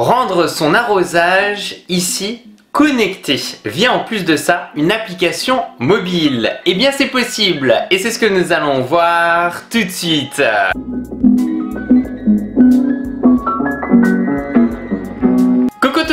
rendre son arrosage ici connecté via en plus de ça une application mobile. Eh bien c'est possible et c'est ce que nous allons voir tout de suite.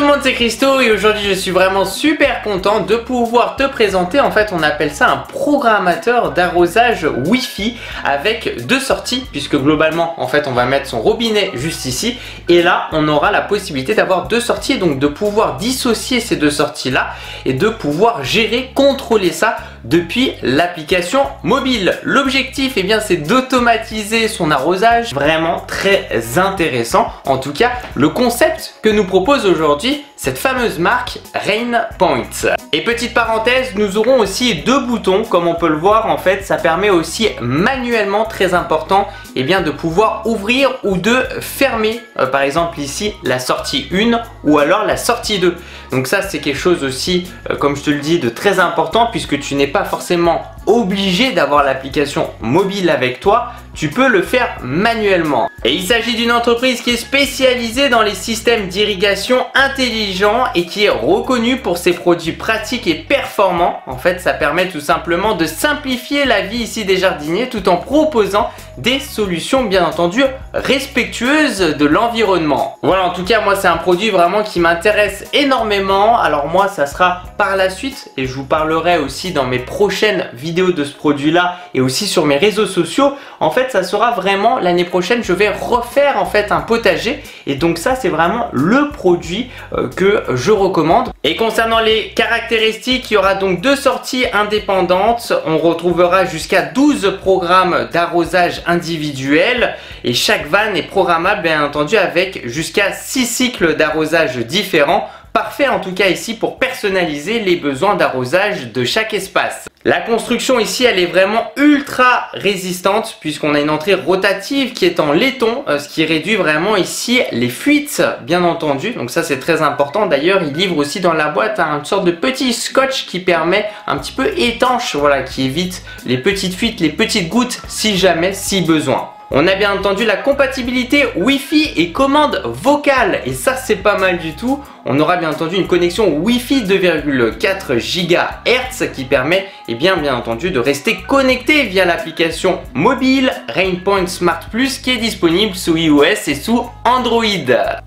Le monde, c'est Christo et aujourd'hui je suis vraiment super content de pouvoir te présenter, en fait on appelle ça un programmateur d'arrosage Wi-Fi avec deux sorties puisque globalement en fait on va mettre son robinet juste ici. Et là on aura la possibilité d'avoir deux sorties donc de pouvoir dissocier ces deux sorties là et de pouvoir gérer, contrôler ça depuis l'application mobile. L'objectif eh bien c'est d'automatiser son arrosage, vraiment très intéressant. En tout cas, le concept que nous propose aujourd'hui cette fameuse marque Rain Point. Et petite parenthèse, nous aurons aussi deux boutons, comme on peut le voir en fait, ça permet aussi manuellement, très important, eh bien de pouvoir ouvrir ou de fermer, euh, par exemple ici, la sortie 1 ou alors la sortie 2. Donc ça c'est quelque chose aussi, euh, comme je te le dis, de très important puisque tu n'es pas forcément obligé d'avoir l'application mobile avec toi, tu peux le faire manuellement. Et il s'agit d'une entreprise qui est spécialisée dans les systèmes d'irrigation intelligents et qui est reconnue pour ses produits pratiques et performants. En fait, ça permet tout simplement de simplifier la vie ici des jardiniers tout en proposant des solutions bien entendu respectueuses de l'environnement. Voilà, en tout cas, moi c'est un produit vraiment qui m'intéresse énormément. Alors moi, ça sera par la suite et je vous parlerai aussi dans mes prochaines vidéos de ce produit là et aussi sur mes réseaux sociaux. En fait, ça sera vraiment l'année prochaine, je vais refaire en fait un potager et donc ça c'est vraiment le produit euh, que je recommande. Et concernant les caractéristiques, il y aura donc deux sorties indépendantes. On retrouvera jusqu'à 12 programmes d'arrosage individuel et chaque vanne est programmable bien entendu avec jusqu'à 6 cycles d'arrosage différents parfait en tout cas ici pour personnaliser les besoins d'arrosage de chaque espace. La construction ici elle est vraiment ultra résistante puisqu'on a une entrée rotative qui est en laiton euh, ce qui réduit vraiment ici les fuites bien entendu donc ça c'est très important d'ailleurs il livre aussi dans la boîte une sorte de petit scotch qui permet un petit peu étanche voilà qui évite les petites fuites les petites gouttes si jamais si besoin. On a bien entendu la compatibilité Wi-Fi et commande vocale et ça c'est pas mal du tout. On aura bien entendu une connexion Wi-Fi 2,4 GHz qui permet et eh bien, bien entendu de rester connecté via l'application mobile Rainpoint Smart Plus qui est disponible sous iOS et sous Android.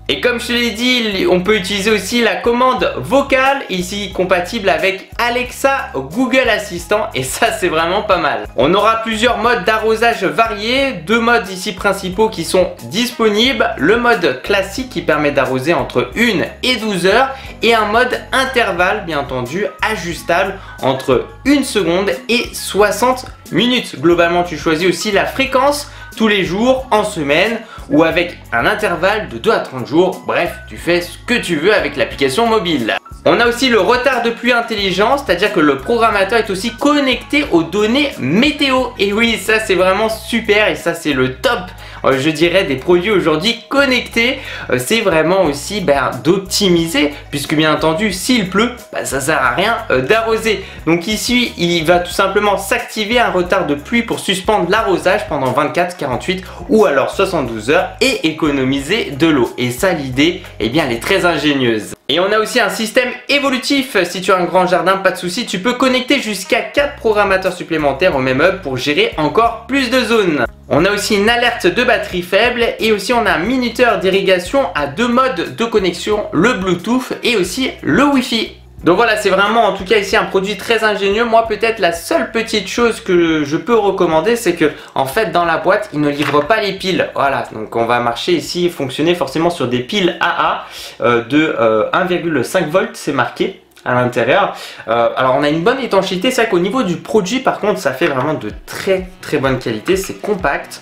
Et comme je te l'ai dit, on peut utiliser aussi la commande vocale ici compatible avec Alexa, Google Assistant et ça c'est vraiment pas mal. On aura plusieurs modes d'arrosage variés, deux modes ici principaux qui sont disponibles, le mode classique qui permet d'arroser entre 1 et 12 heures et un mode intervalle bien entendu ajustable entre 1 seconde et 60 minutes. Globalement tu choisis aussi la fréquence tous les jours, en semaine ou avec un intervalle de 2 à 30 jours. Bref, tu fais ce que tu veux avec l'application mobile. On a aussi le retard de pluie intelligent, c'est-à-dire que le programmateur est aussi connecté aux données météo. Et oui, ça c'est vraiment super et ça c'est le top euh, je dirais, des produits aujourd'hui connectés, euh, c'est vraiment aussi ben, d'optimiser, puisque bien entendu, s'il pleut, ben, ça sert à rien euh, d'arroser. Donc ici, il va tout simplement s'activer un retard de pluie pour suspendre l'arrosage pendant 24, 48 ou alors 72 heures et économiser de l'eau. Et ça, l'idée, eh bien, elle est très ingénieuse. Et on a aussi un système évolutif. Si tu as un grand jardin, pas de souci, tu peux connecter jusqu'à 4 programmateurs supplémentaires au même hub pour gérer encore plus de zones. On a aussi une alerte de batterie faible et aussi on a un minuteur d'irrigation à deux modes de connexion, le Bluetooth et aussi le Wi-Fi. Donc voilà, c'est vraiment en tout cas ici un produit très ingénieux. Moi peut-être la seule petite chose que je peux recommander, c'est que en fait dans la boîte, il ne livre pas les piles. Voilà, donc on va marcher ici, fonctionner forcément sur des piles AA euh, de 1,5 euh, volts, c'est marqué à l'intérieur. Euh, alors on a une bonne étanchéité, c'est vrai qu'au niveau du produit par contre ça fait vraiment de très très bonne qualité, c'est compact.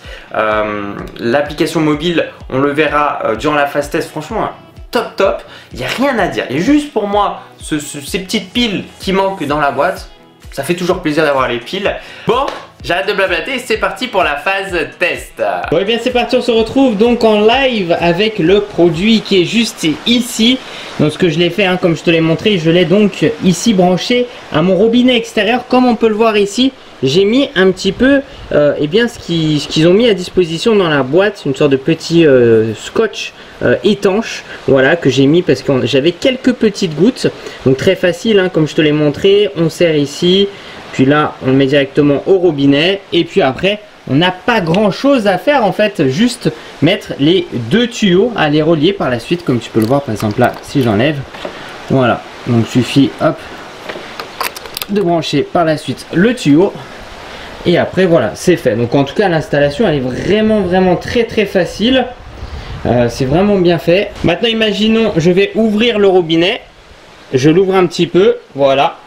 L'application mobile, on le verra durant la phase test, franchement top top, il n'y a rien à dire. Et juste pour moi, ces petites piles qui manquent dans la boîte, ça fait toujours plaisir d'avoir les piles. Bon, J'arrête de blablater c'est parti pour la phase test. Bon et bien c'est parti, on se retrouve donc en live avec le produit qui est juste ici. Donc ce que je l'ai fait, hein, comme je te l'ai montré, je l'ai donc ici branché à mon robinet extérieur comme on peut le voir ici. J'ai mis un petit peu euh, eh bien, ce qu'ils ont mis à disposition dans la boîte, une sorte de petit euh, scotch euh, étanche, voilà, que j'ai mis parce que j'avais quelques petites gouttes, donc très facile, hein, comme je te l'ai montré, on sert ici, puis là, on le met directement au robinet, et puis après, on n'a pas grand chose à faire en fait, juste mettre les deux tuyaux à les relier par la suite, comme tu peux le voir. Par exemple là, si j'enlève, voilà, donc suffit, hop, de brancher par la suite le tuyau. Et après voilà c'est fait. Donc en tout cas l'installation elle est vraiment vraiment très très facile. Euh, c'est vraiment bien fait. Maintenant imaginons je vais ouvrir le robinet. Je l'ouvre un petit peu. Voilà.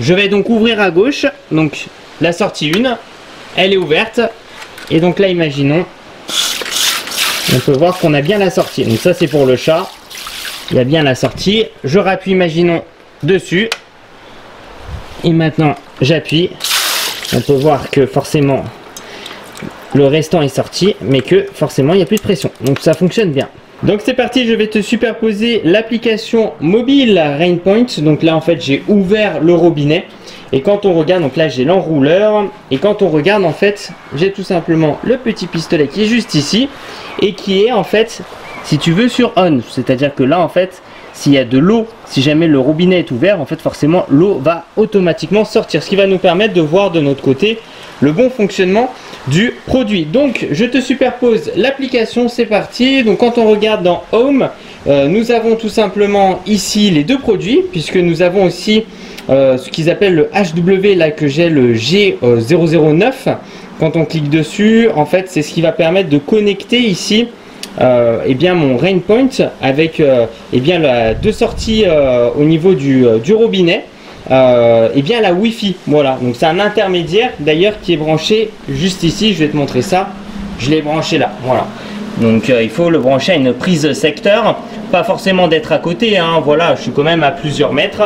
Je vais donc ouvrir à gauche. Donc la sortie 1 elle est ouverte. Et donc là imaginons on peut voir qu'on a bien la sortie. Donc ça c'est pour le chat. Il y a bien la sortie. Je rappuie imaginons dessus et maintenant j'appuie on peut voir que forcément le restant est sorti mais que forcément il n'y a plus de pression donc ça fonctionne bien donc c'est parti, je vais te superposer l'application mobile Rainpoint. Donc là en fait j'ai ouvert le robinet. Et quand on regarde, donc là j'ai l'enrouleur. Et quand on regarde en fait, j'ai tout simplement le petit pistolet qui est juste ici. Et qui est en fait, si tu veux, sur on. C'est-à-dire que là en fait, s'il y a de l'eau, si jamais le robinet est ouvert, en fait forcément l'eau va automatiquement sortir. Ce qui va nous permettre de voir de notre côté le bon fonctionnement du produit. Donc je te superpose l'application, c'est parti. Donc quand on regarde dans Home, euh, nous avons tout simplement ici les deux produits, puisque nous avons aussi euh, ce qu'ils appellent le HW, là que j'ai le G009. Quand on clique dessus, en fait c'est ce qui va permettre de connecter ici euh, eh bien mon rain point avec euh, eh bien la deux sorties euh, au niveau du, du robinet et eh bien la Wi-Fi. Voilà. Donc c'est un intermédiaire d'ailleurs qui est branché juste ici. Je vais te montrer ça. Je l'ai branché là. Voilà. Donc il faut le brancher à une prise secteur. Pas forcément d'être à côté hein, voilà je suis quand même à plusieurs mètres.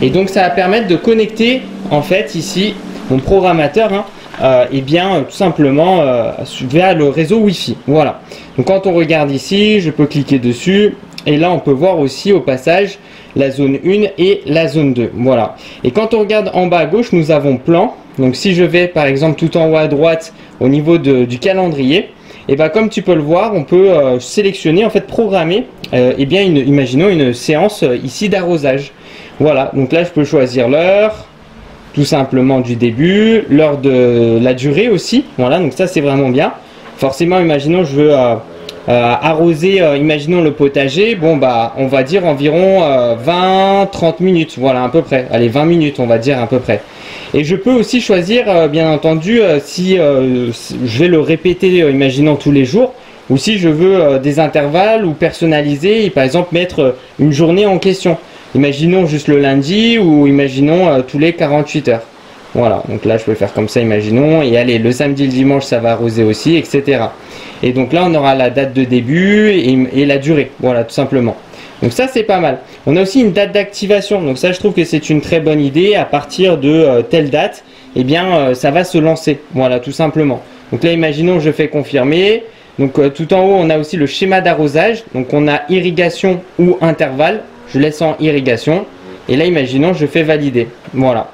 Et donc ça va permettre de connecter en fait ici mon programmateur hein, euh, eh bien tout simplement euh, vers le réseau Wi-Fi. Voilà. Donc quand on regarde ici, je peux cliquer dessus et là on peut voir aussi au passage la zone 1 et la zone 2. Voilà. Et quand on regarde en bas à gauche, nous avons plan. Donc si je vais par exemple tout en haut à droite au niveau du calendrier, et eh bien comme tu peux le voir, on peut euh, sélectionner, en fait programmer, et eh bien imaginons une séance ici d'arrosage. Voilà, donc là je peux choisir l'heure, tout simplement du début, l'heure de la durée aussi. Voilà, donc ça c'est vraiment bien. Forcément, imaginons je veux euh, euh, arroser, euh, imaginons le potager. Bon bah, on va dire environ 20-30 minutes. Voilà, à peu près. Allez, 20 minutes, on va dire à peu près. Et je peux aussi choisir, bien entendu, si je vais le répéter, imaginons tous les jours, ou si je veux des intervalles ou personnaliser et par exemple mettre une journée en question. Imaginons juste le lundi ou imaginons euh, tous les 48 heures. Voilà, donc là je peux faire comme ça, imaginons. Et allez, le samedi, le dimanche, ça va arroser aussi, etc. Et donc là, on aura la date de début et, la durée. Voilà, tout simplement. Donc ça, c'est pas mal. On a aussi une date d'activation. Donc ça, je trouve que c'est une très bonne idée. À partir de euh, telle date, eh bien, euh, ça va se lancer. Voilà, tout simplement. Donc là, imaginons, je fais confirmer. Donc tout en haut, on a aussi le schéma d'arrosage. Donc on a irrigation ou intervalle je laisse en irrigation. Et là, imaginons, je fais valider. Voilà.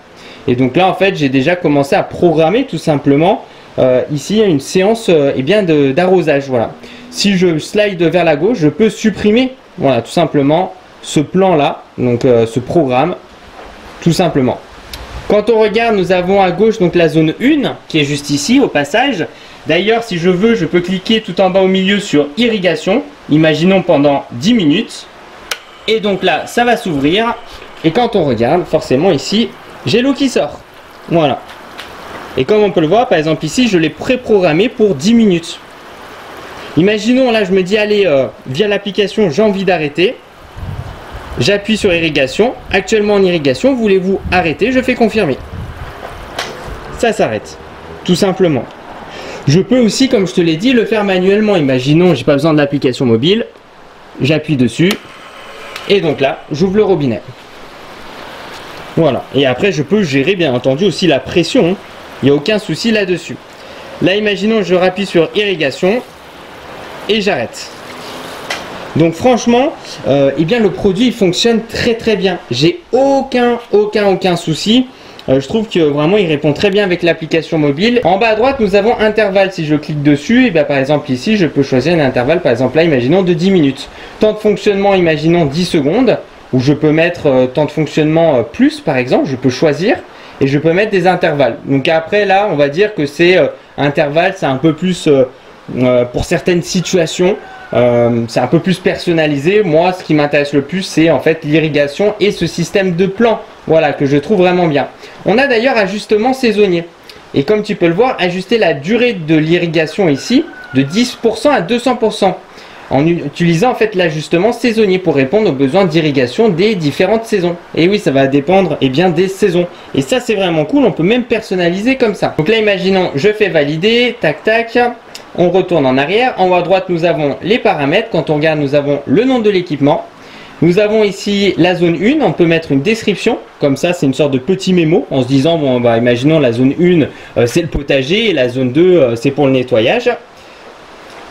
Et donc là, en fait, j'ai déjà commencé à programmer tout simplement euh, ici une séance euh, eh bien d'arrosage. Voilà. Si je slide vers la gauche, je peux supprimer, voilà, tout simplement ce plan-là, donc euh, ce programme, tout simplement. Quand on regarde, nous avons à gauche donc la zone 1 qui est juste ici au passage. D'ailleurs, si je veux, je peux cliquer tout en bas au milieu sur irrigation. Imaginons pendant 10 minutes. Et donc là, ça va s'ouvrir. Et quand on regarde, forcément ici, j'ai l'eau qui sort. Voilà. Et comme on peut le voir, par exemple ici, je l'ai préprogrammé pour 10 minutes. Imaginons, là, je me dis, allez, euh, via l'application, j'ai envie d'arrêter. J'appuie sur irrigation. Actuellement en irrigation, voulez-vous arrêter? Je fais confirmer. Ça s'arrête. Tout simplement. Je peux aussi, comme je te l'ai dit, le faire manuellement. Imaginons, j'ai pas besoin de l'application mobile. J'appuie dessus. Et donc là, j'ouvre le robinet. Voilà. Et après, je peux gérer bien entendu aussi la pression. Il n'y a aucun souci là-dessus. Là, imaginons, je rappuie sur irrigation et j'arrête. Donc franchement, euh, eh bien le produit fonctionne très très bien. J'ai aucun aucun aucun souci. Euh, je trouve que vraiment il répond très bien avec l'application mobile. En bas à droite, nous avons intervalle. Si je clique dessus, et bien par exemple ici, je peux choisir un intervalle, par exemple là, imaginons de 10 minutes. Temps de fonctionnement, imaginons 10 secondes. Ou je peux mettre euh, temps de fonctionnement euh, plus, par exemple, je peux choisir. Et je peux mettre des intervalles. Donc après là, on va dire que c'est intervalle, c'est un peu plus pour certaines situations. c'est un peu plus personnalisé. Moi, ce qui m'intéresse le plus, c'est en fait l'irrigation et ce système de plan. Voilà, que je trouve vraiment bien. On a d'ailleurs ajustement saisonnier. Et comme tu peux le voir, ajuster la durée de l'irrigation ici de 10% à 200% en utilisant en fait l'ajustement saisonnier pour répondre aux besoins d'irrigation des différentes saisons. Et oui, ça va dépendre eh bien, des saisons. Et ça, c'est vraiment cool, on peut même personnaliser comme ça. Donc là, imaginons, je fais valider, tac tac, on retourne en arrière. En haut à droite, nous avons les paramètres. Quand on regarde, nous avons le nom de l'équipement, nous avons ici la zone 1, on peut mettre une description, comme ça c'est une sorte de petit mémo en se disant, bon bah imaginons la zone 1 euh, c'est le potager et la zone 2 euh, c'est pour le nettoyage.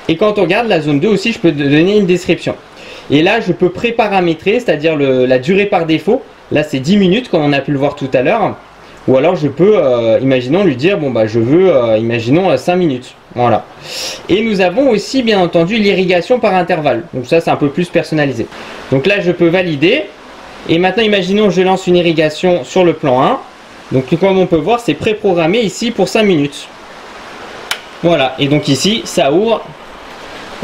Et quand on regarde la zone 2 aussi je peux donner une description. Et là je peux pré-paramétrer, c'est-à-dire la durée par défaut. Là c'est 10 minutes comme on a pu le voir tout à l'heure. Ou alors je peux, euh, imaginons, lui dire, bon bah je veux, euh, imaginons, 5 euh, minutes. Voilà. Et nous avons aussi, bien entendu, l'irrigation par intervalle. Donc ça, c'est un peu plus personnalisé. Donc là, je peux valider. Et maintenant, imaginons, je lance une irrigation sur le plan 1. Donc comme on peut voir, c'est préprogrammé ici pour 5 minutes. Voilà. Et donc ici, ça ouvre.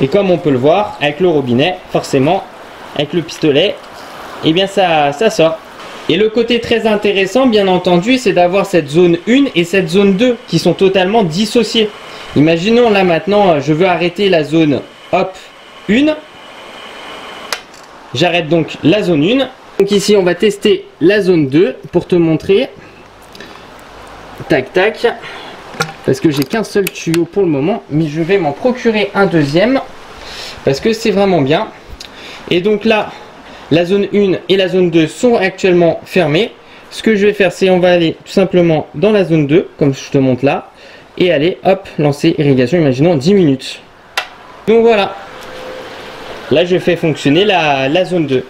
Et comme on peut le voir, avec le robinet, forcément, avec le pistolet, et eh bien ça, ça sort. Et le côté très intéressant, bien entendu, c'est d'avoir cette zone 1 et cette zone 2 qui sont totalement dissociées. Imaginons là maintenant, je veux arrêter la zone hop 1. J'arrête donc la zone 1. Donc ici, on va tester la zone 2 pour te montrer. Tac, tac. Parce que j'ai qu'un seul tuyau pour le moment, mais je vais m'en procurer un deuxième. Parce que c'est vraiment bien. Et donc là, la zone 1 et la zone 2 sont actuellement fermées. Ce que je vais faire, c'est on va aller tout simplement dans la zone 2, comme je te montre là, et aller, hop, lancer irrigation, imaginons 10 minutes. Donc voilà. Là, je fais fonctionner la, la zone 2.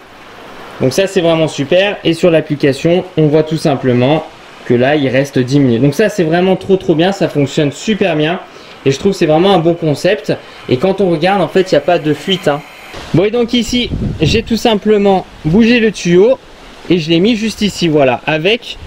Donc ça, c'est vraiment super. Et sur l'application, on voit tout simplement que là, il reste 10 minutes. Donc ça, c'est vraiment trop, trop bien. Ça fonctionne super bien. Et je trouve c'est vraiment un bon concept. Et quand on regarde, en fait, il n'y a pas de fuite. Hein. Bon et donc ici j'ai tout simplement bougé le tuyau et je l'ai mis juste ici voilà avec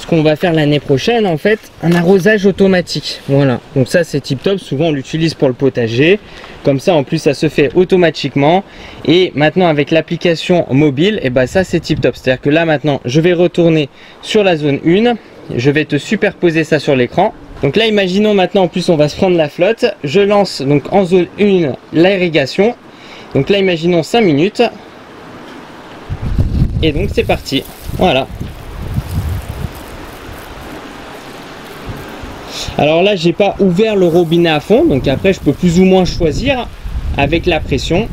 ce qu'on va faire l'année prochaine en fait un arrosage automatique. Voilà. Donc ça c'est tip top souvent on l'utilise pour le potager. Comme ça en plus ça se fait automatiquement. Et maintenant avec l'application mobile et eh ben ça c'est tip top c'est à dire que là maintenant je vais retourner sur la zone 1 je vais te superposer ça sur l'écran. Donc là imaginons maintenant en plus on va se prendre la flotte. Je lance donc en zone 1 l'irrigation. Donc là, imaginons 5 minutes. Et donc c'est parti. Voilà. Alors là, j'ai pas ouvert le robinet à fond, donc après je peux plus ou moins choisir avec la pression.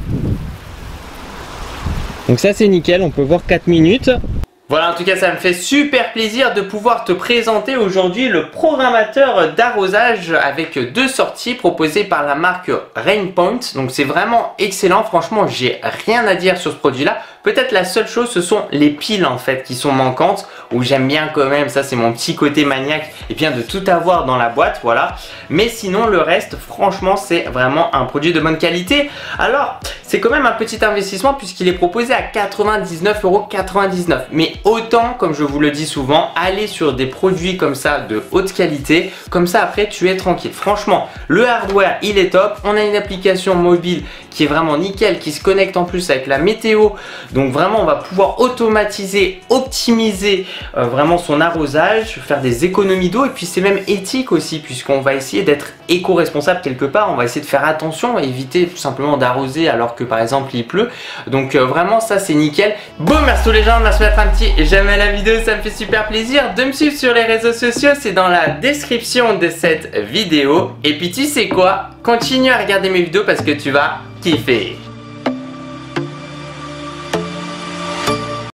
Donc ça c'est nickel, on peut voir 4 minutes. Voilà, en tout cas, ça me fait super plaisir de pouvoir te présenter aujourd'hui le programmateur d'arrosage avec deux sorties proposées par la marque Rainpoint. Donc c'est vraiment excellent, franchement, j'ai rien à dire sur ce produit-là. Peut-être la seule chose, ce sont les piles en fait qui sont manquantes, où j'aime bien quand même, ça c'est mon petit côté maniaque, et bien de tout avoir dans la boîte, voilà. Mais sinon, le reste, franchement, c'est vraiment un produit de bonne qualité. Alors, c'est quand même un petit investissement puisqu'il est proposé à 99,99€. Mais autant, comme je vous le dis souvent, aller sur des produits comme ça de haute qualité, comme ça après tu es tranquille. Franchement, le hardware, il est top. On a une application mobile qui est vraiment nickel, qui se connecte en plus avec la météo. Donc vraiment, on va pouvoir automatiser, optimiser euh, vraiment son arrosage, faire des économies d'eau. Et puis c'est même éthique aussi, puisqu'on va essayer d'être éco-responsable quelque part. On va essayer de faire attention, éviter tout simplement d'arroser alors que par exemple il pleut. Donc euh, vraiment, ça c'est nickel. Bon, merci les gens, merci mettre un petit j'aime la vidéo, ça me fait super plaisir de me suivre sur les réseaux sociaux. C'est dans la description de cette vidéo. Et puis tu sais quoi? Continue à regarder mes vidéos parce que tu vas Tiffy.